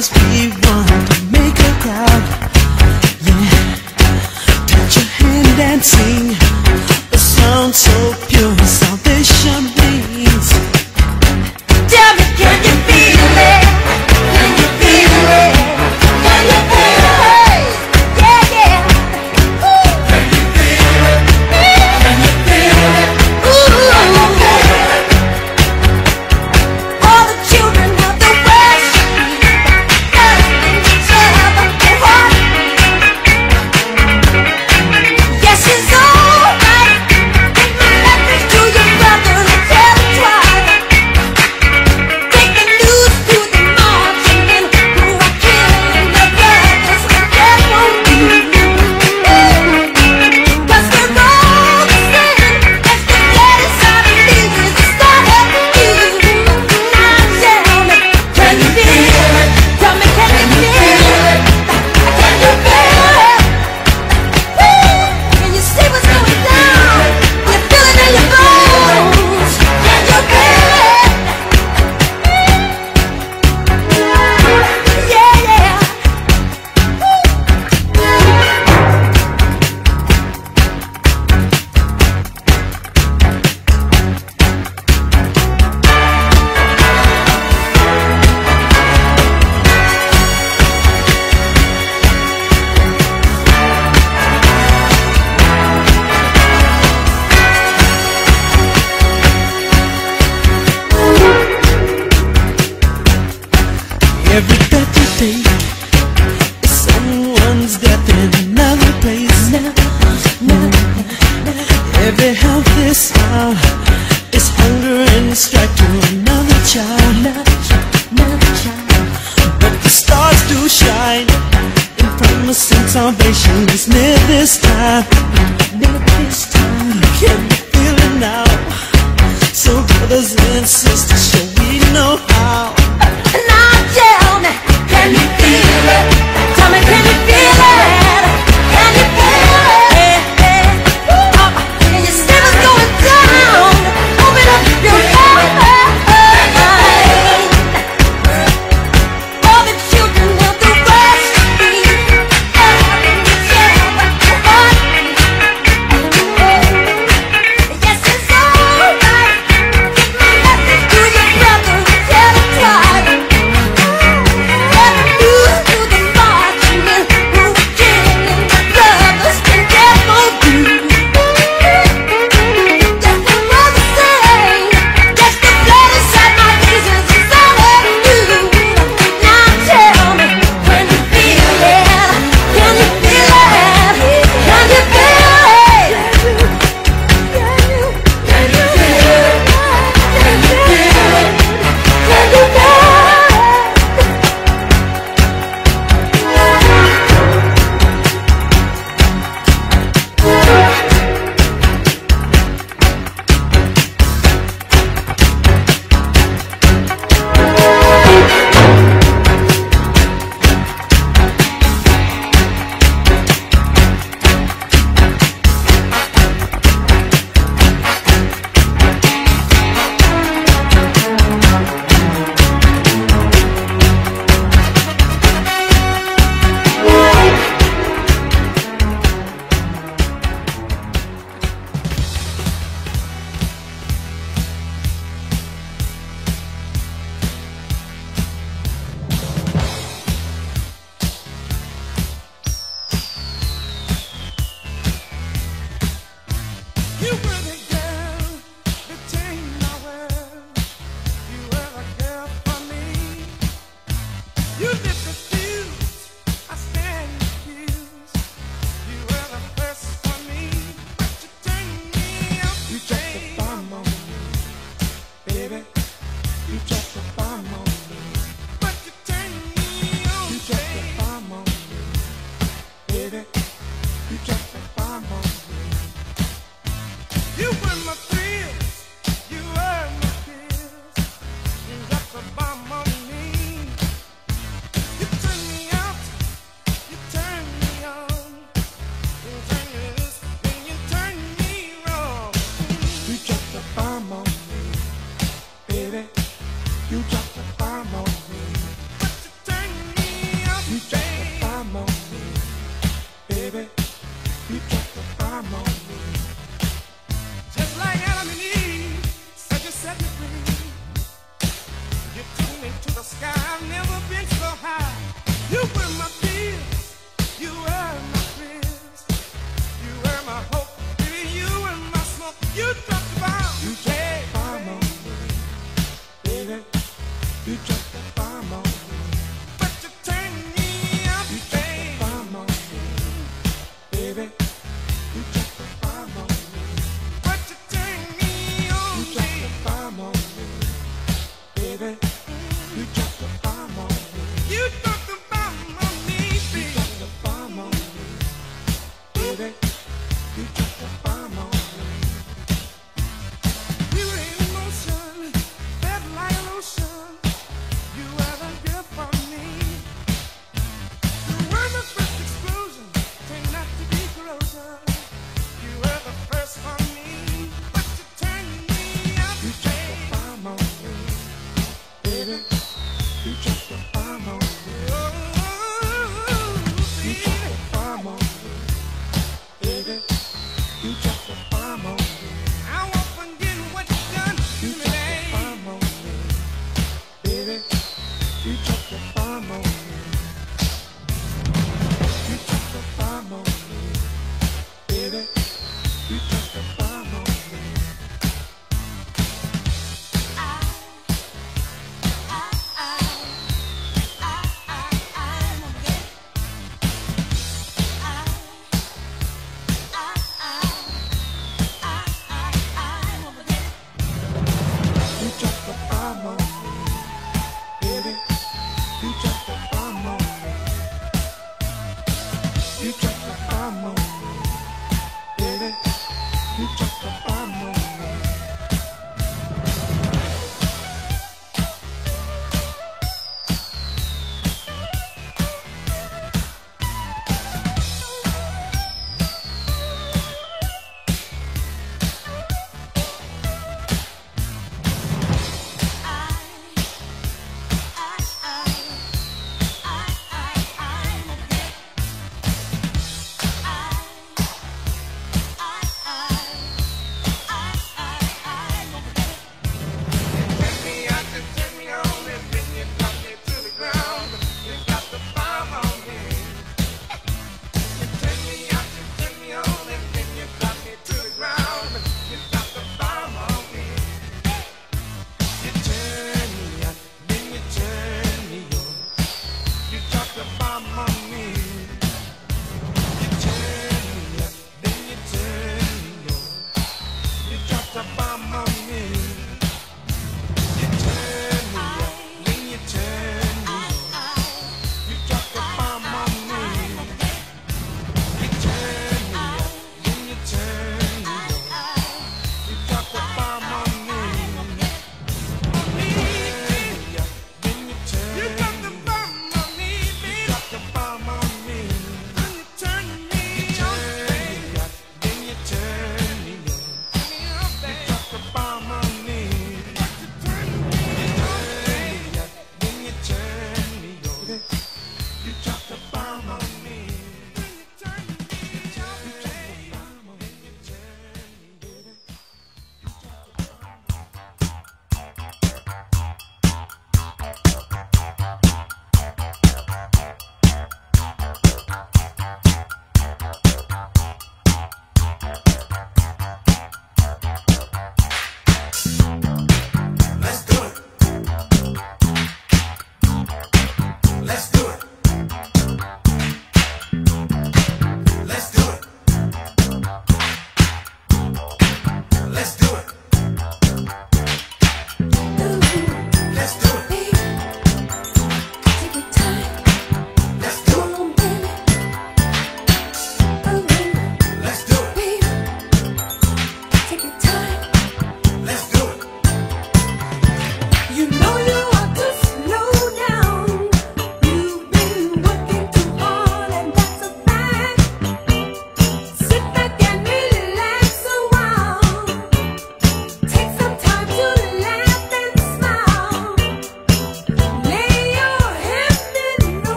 just be one.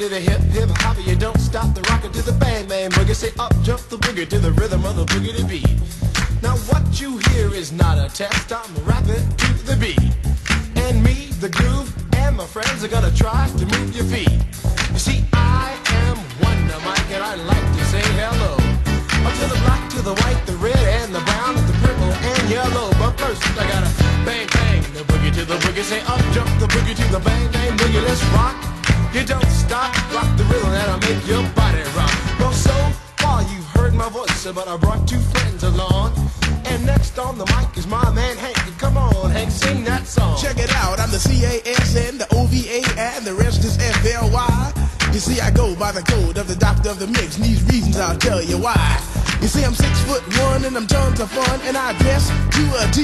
To the hip hip hopper. You don't stop the rocker to the bang bang boogie. Say up jump the boogie to the rhythm of the boogie to beat. Now what you hear is not a test. I'm rapping to the beat, and me, the groove, and my friends are gonna try and I'm tons of fun, and I dress to a T.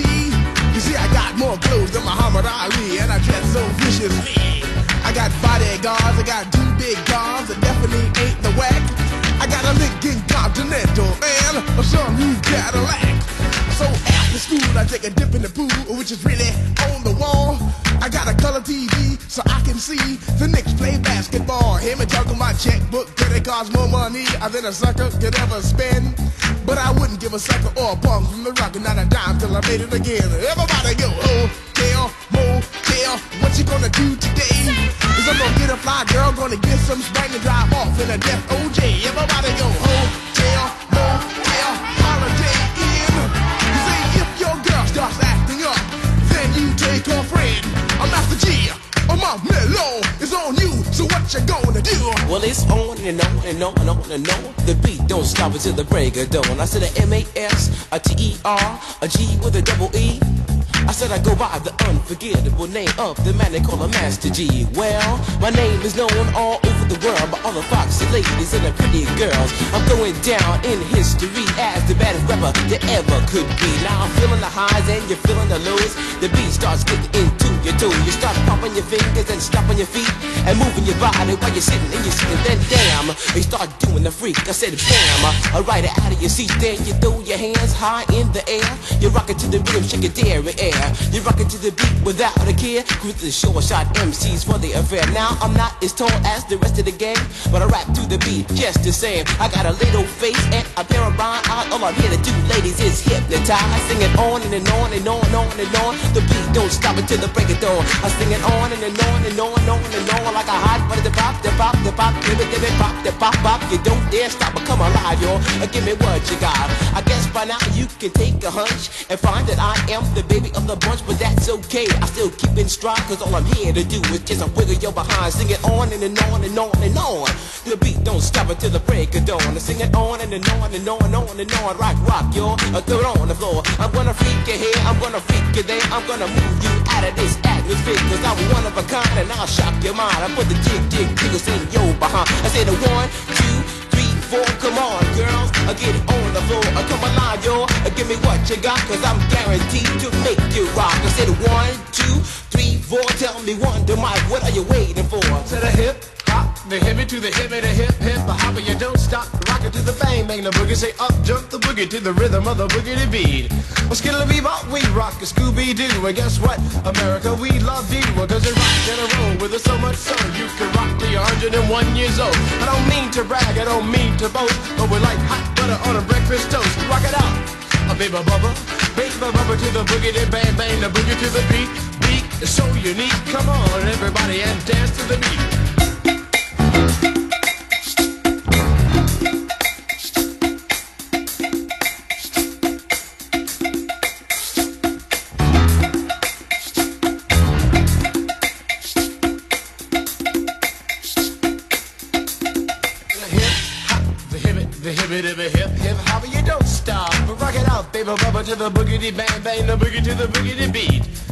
You see, I got more clothes than Muhammad Ali, and I dress so viciously. I got bodyguards, I got two big cars, that definitely ain't the whack. I got a Lincoln Continental and a sunroof Cadillac. So after school, I take a dip in the pool, which is really on the wall. I got a color TV so I can see the Knicks play basketball. Him and juggle my checkbook, cause it costs more money than a sucker could ever spend. But I wouldn't give a sucker or a punk from the rock, not a dime till I made it again. Everybody go, oh, hotel, motel, what you gonna do today? Is I'm gonna get a fly girl, gonna get some spank and drive off in a death OJ. Everybody go, oh, hotel, motel, Holiday Inn. You say if your girl starts acting up, then you take her friend. I'm Master Gee. I'm my mellow. It's on you. So what you gonna? Well, it's on and on and on and on and on. The beat don't stop until the break of dawn. I said a M-A-S, a T-E-R, a G with a double E. I said I go by the unforgettable name of the man they call a Master Gee. Well, my name is known all over the world by all the foxy ladies and the pretty girls. I'm going down in history as the baddest rapper that ever could be. Now I'm feeling the highs and you're feeling the lows. The beat starts getting into your toes. You start popping your fingers and stomping your feet and moving your body while you're sitting and you're sitting. Then damn, you start doing the freak. I said bam, it out of your seat. Then you throw your hands high in the air. You rock it to the rhythm, shake your dairy air. You rock it to the beat without a care. With the short shot MCs for the affair. Now I'm not as tall as the rest of the gang, but I rap to the beat just the same. I got a little face and a pair of rhyme eyes. All I'm here to do, ladies, is hypnotize. Sing it on and, and on and on and on and on. The beat don't stop until the break of dawn. I sing it on and, and on and on and on and on like a hot butter. The pop, the pop, the pop, give it, give it, pop, the pop, pop. You don't dare stop or come alive, y'all. Uh, give me what you got. I guess by now you can take a hunch and find that I am the baby of the bunch, but that's okay. I still keep in stride, cause all I'm here to do is just a wiggle your behind. Sing it on and, and on and on and on. The beat don't stop until the break of dawn. I sing it on and, and on and on and on and on. Rock, rock, y'all. Throw it on the floor. I'm gonna freak you here, I'm gonna freak you there. I'm gonna move you out of this atmosphere, cause I'm one of a kind and I'll shock your mind. I put the jig, jig, jiggles in your behind. I say the one, two, four. Come on, girls, I get it on the floor. I come alive, yo. Uh, Give me what you got, cause I'm guaranteed to make you rock. I said one, two, three, four. Tell me one, to Mike, what are you waiting for? To the hip hop, the hippie to the hippie, the hip hip, the hopper. You don't stop, rock it to the bang bang, the boogie. Say up, jump the boogie to the rhythm of the boogie to beat. Well, skittle bebop, we rock a Scooby Doo. And guess what? America, we love you. Cause you rock in a row with us so much so you can rock till you're 101 years old. I don't mean to brag, I don't mean to boast, but we're like hot butter on a breakfast toast. Rock it out, a baby bubba, baby bubba to the boogie, to bang bang, the boogie to the beat. Beat is so unique. Come on, everybody, and dance to the beat. The the hip hip hop, you don't stop. Rock it out, baby to the boogity bang bang, the boogie to the boogity beat.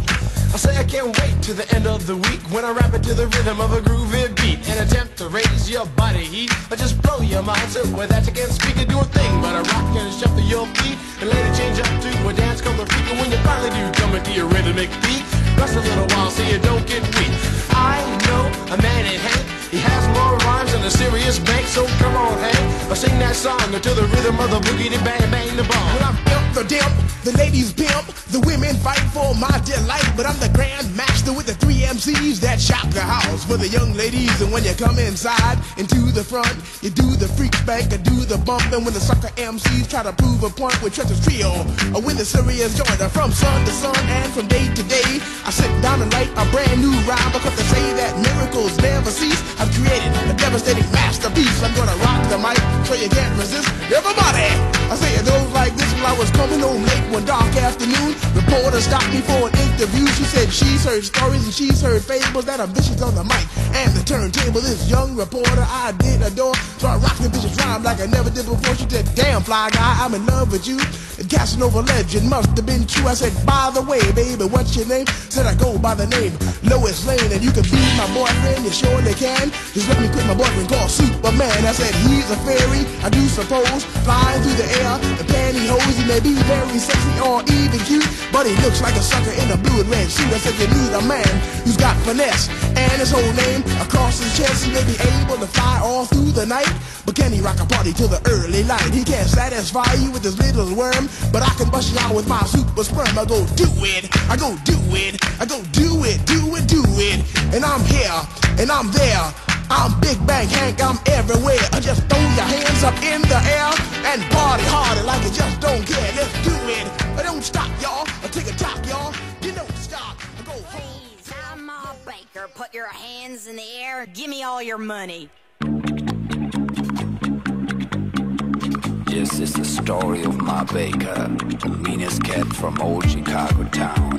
I say I can't wait to the end of the week when I rap it to the rhythm of a groovy beat and attempt to raise your body heat or just blow your mind. So with that you can't speak and do a thing but I rock and shuffle your feet and it change up to a dance called the freak. And when you finally do come into your rhythmic beat, rest a little while so you don't get weak. I know a man in Hank, he has more rhymes than a serious bank. So come on, Hank, I sing that song until the rhythm of the boogie, bang bang the bong. When I felt the dimp, the ladies pimp, the women fight for my delight. But I'm the grand master with the three MCs that shock the house for the young ladies. And when you come inside into the front, you do the freak spank, or do the bump. And when the sucker MCs try to prove a point with Treacher's Trio, or with the serious joiner from sun to sun and from day to day, I sit down and write a brand new rhyme because they say that miracles never cease. I've created a devastating masterpiece. I'm gonna rock the mic so you can't resist. Everybody, I say it goes like this while I was coming home late one dark afternoon. Reporter stopped me for an interview. She said she's heard stories and she's heard fables that are vicious on the mic and the turntable. This young reporter I did adore, so I rocked the vicious rhyme like I never did before. She said, "Damn fly guy, I'm in love with you." And Casanova legend must have been true. I said, "By the way, baby, what's your name?" Said I go by the name Lois Lane, and you can be my boyfriend. You surely can. Just let me quit my boyfriend called Superman. I said he's a fairy, I do suppose, flying through the air. The pantyhose, he may be very sexy or even cute, but he looks like a sucker in a blue and red suit. I said you need a man who's got finesse and his whole name across his chest. He may be able to fly all through the night, but can he rock a party till the early light? He can't satisfy you with his little worm, but I can bust you out with my super sperm. I go do it, I go do it, I go do it, do it, do it, and I'm here and I'm there. I'm Big Bank Hank, I'm everywhere. I just throw your hands up in the air and party harder like you just don't care. Let's do it. I don't stop, y'all. I take a top, y'all. You don't stop. I go home. Please, I'm Ma Baker. Put your hands in the air. Give me all your money. This is the story of Ma Baker, the meanest cat from old Chicago town.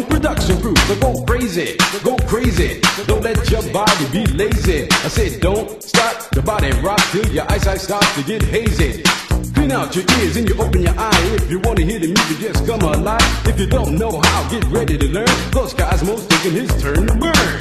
on production crew. So go crazy, go crazy. Don't let your body be lazy. I said don't stop the body rock till your eyesight starts to get hazy. Clean out your ears and you open your eye. If you wanna hear the music, just come alive. If you don't know how, get ready to learn. Cause Cozmo's taking his turn to burn.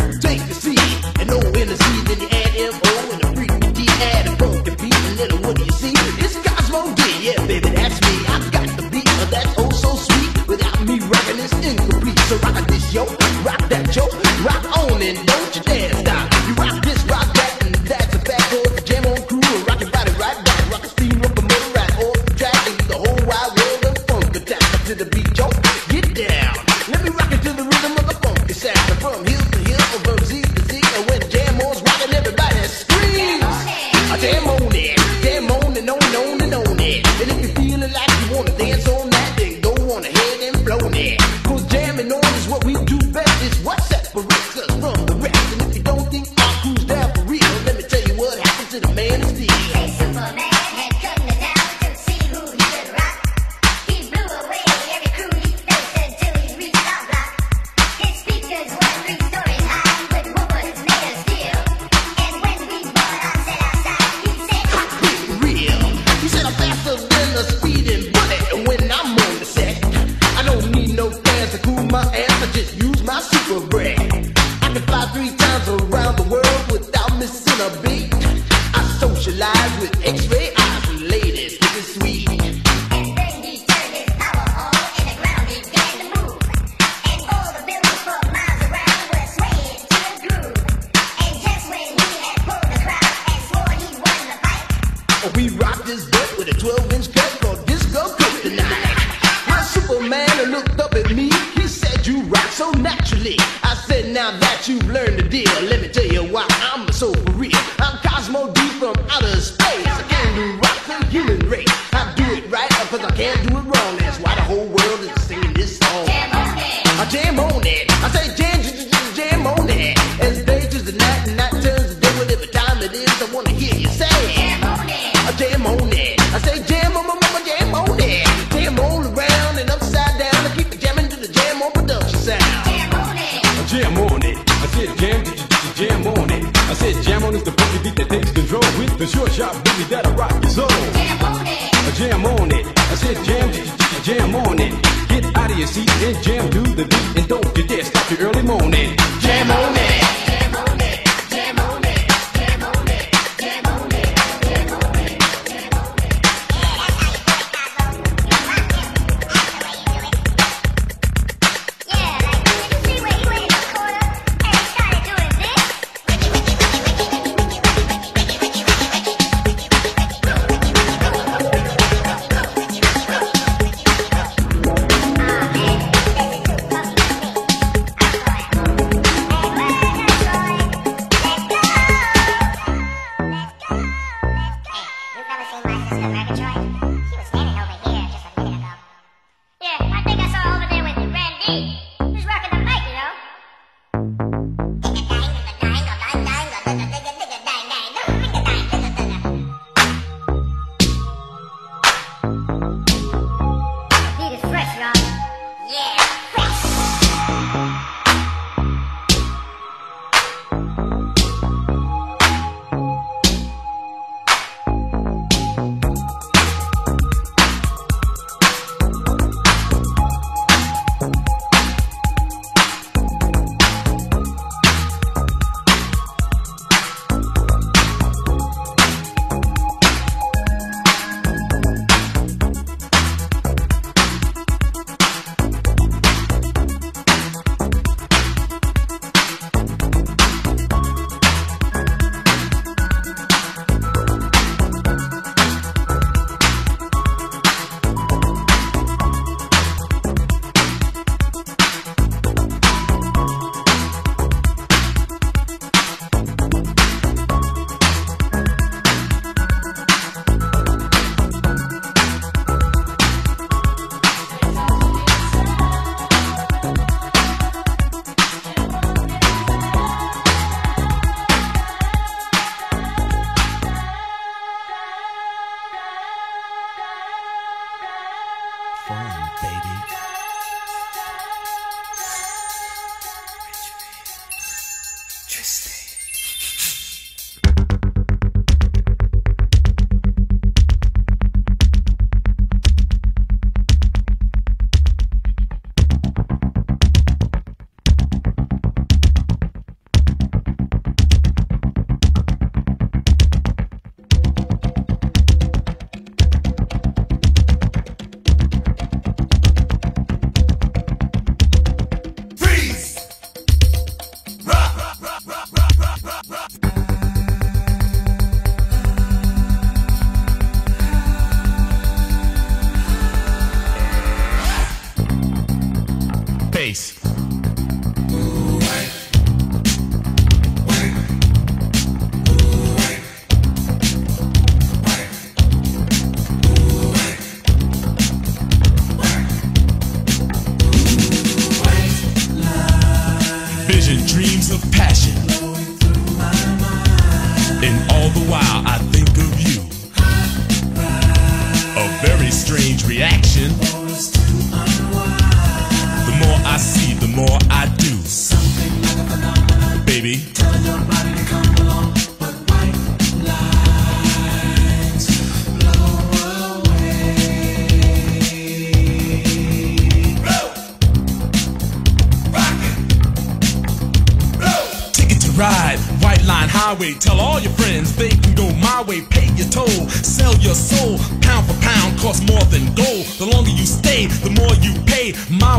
baby, that'll rock your soul. Jam on it. Jam on it. I said jam, jam on it. Get out of your seat and jam, dude.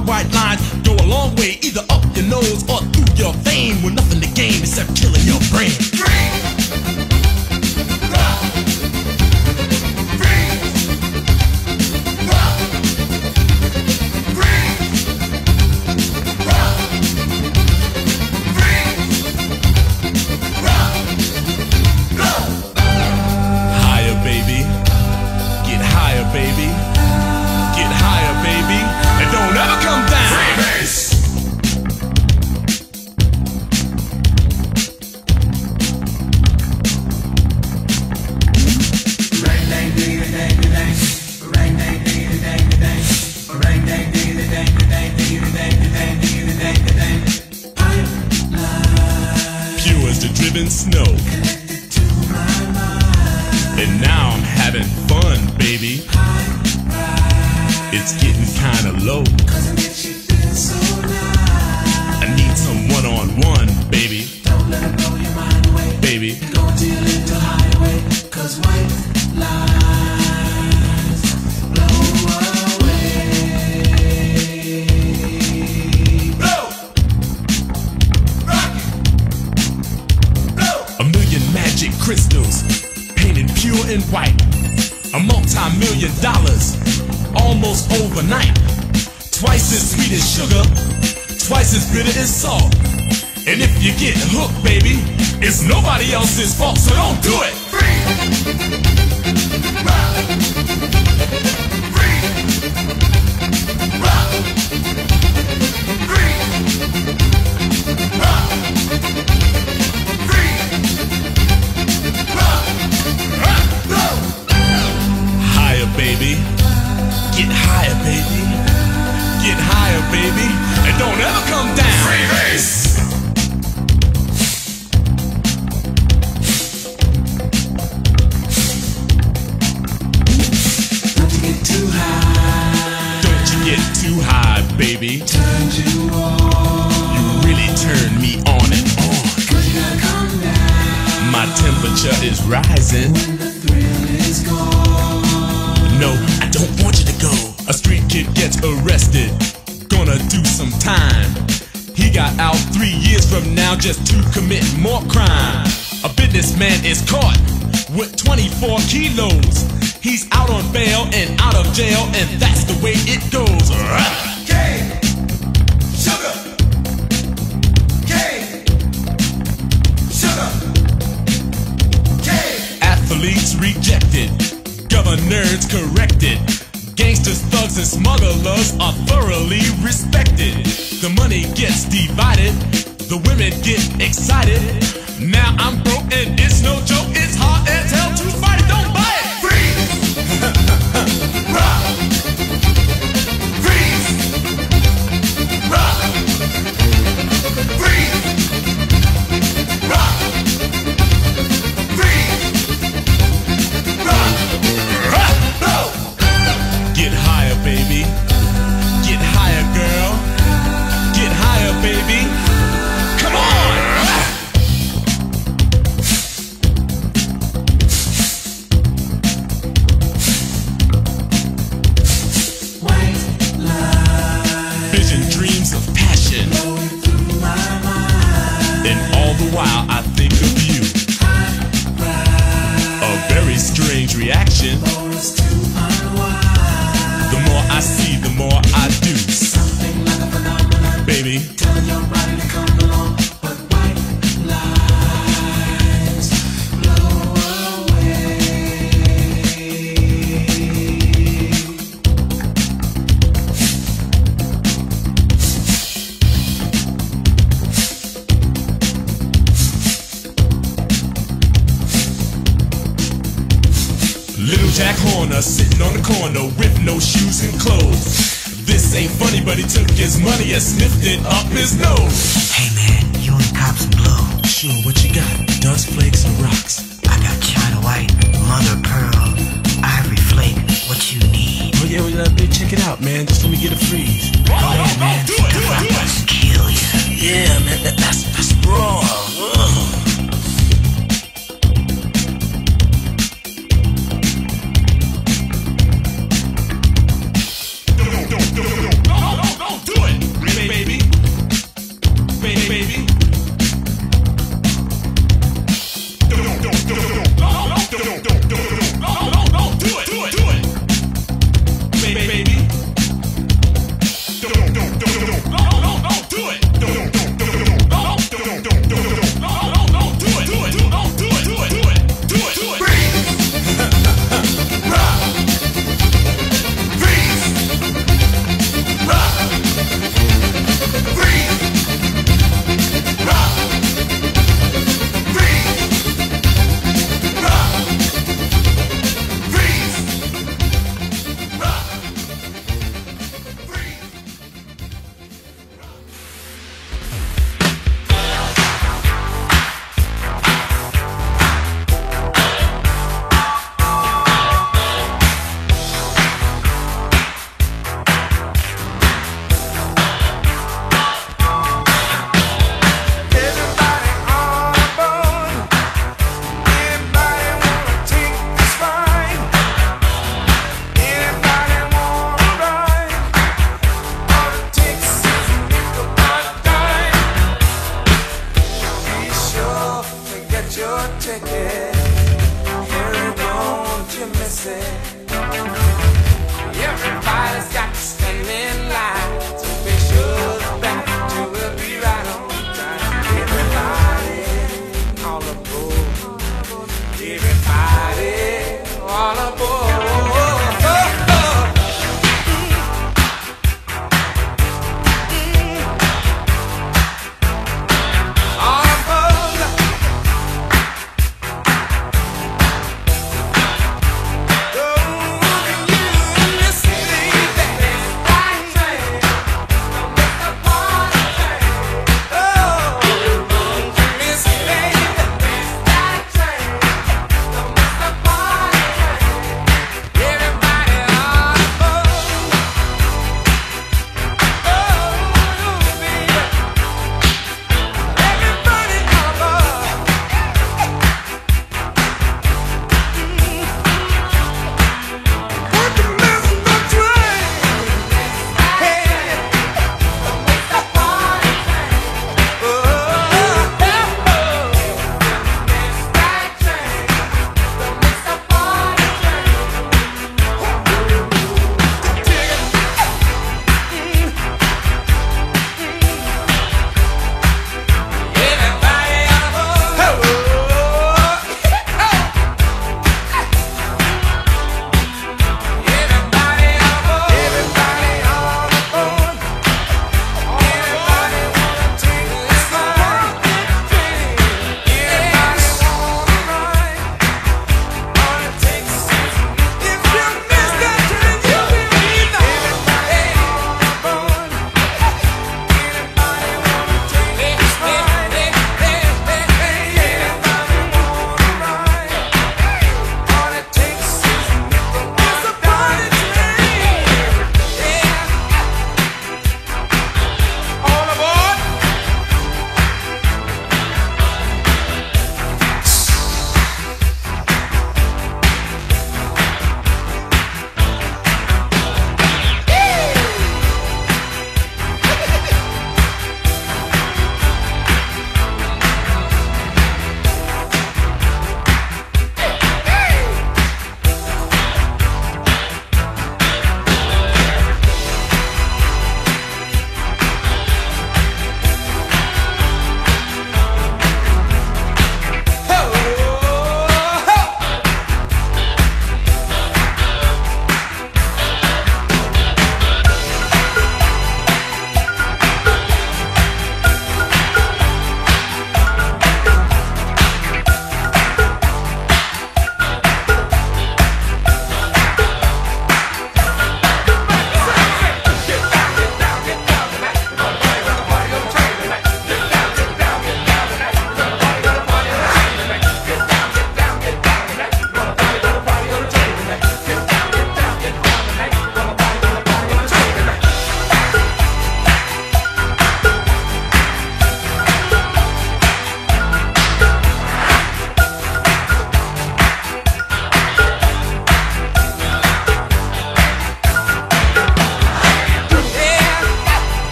white Athletes rejected, governors corrected. Gangsters, thugs, and smugglers are thoroughly respected. The money gets divided, the women get excited. Now I'm broke and it's no joke, it's hard as hell to fight it. Don't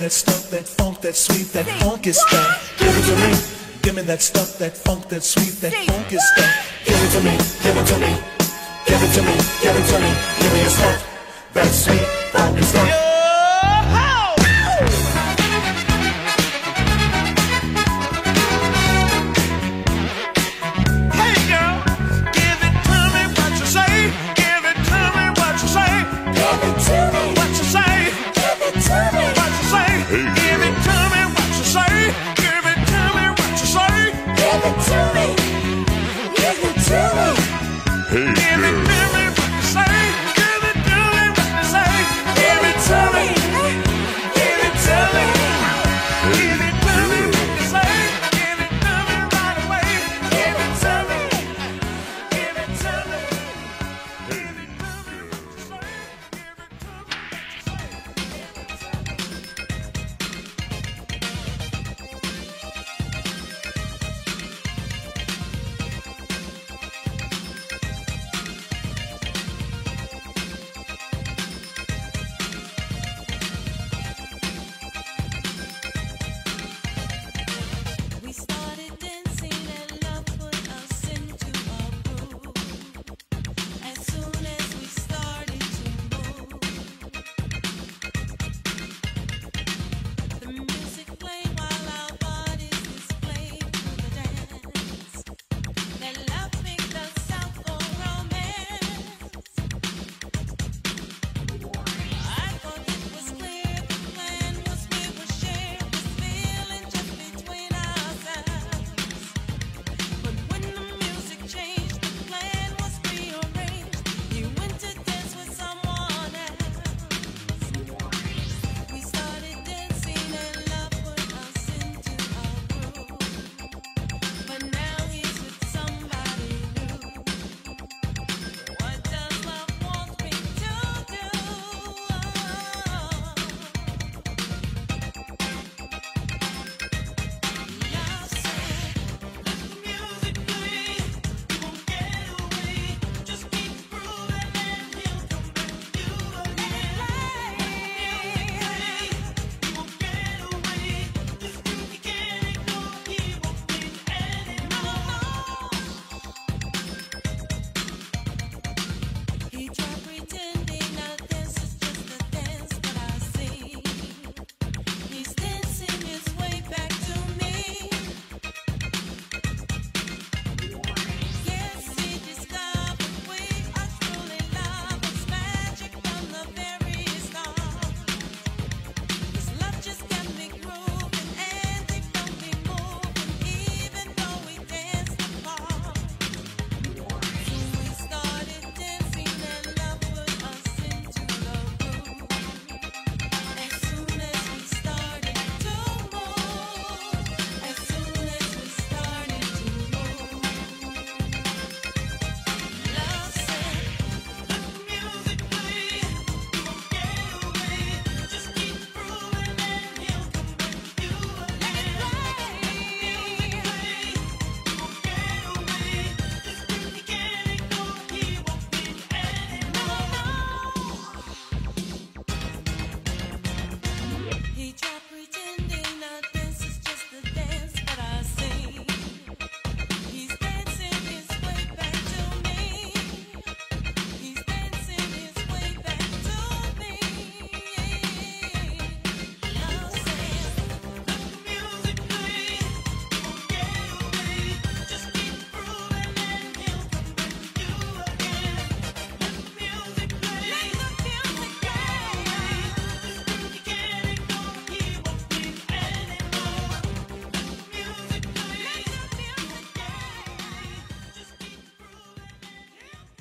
that stuff, that funk, that sweet, that Say funk is what? Give it to me. Give me that stuff, that funk, that sweet, that Say funk is that. Give it to me. Give it to me. Give it to me. Give it to me. Give me your stuff, that sweet funk is that.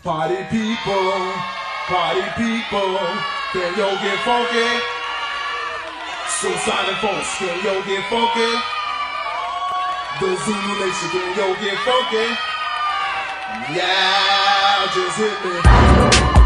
Party people, party people, can yo get funky? So Sonic Folks, can yo get funky? The Zulu Nation, can yo get funky? Yeah, just hit me.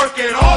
working hard.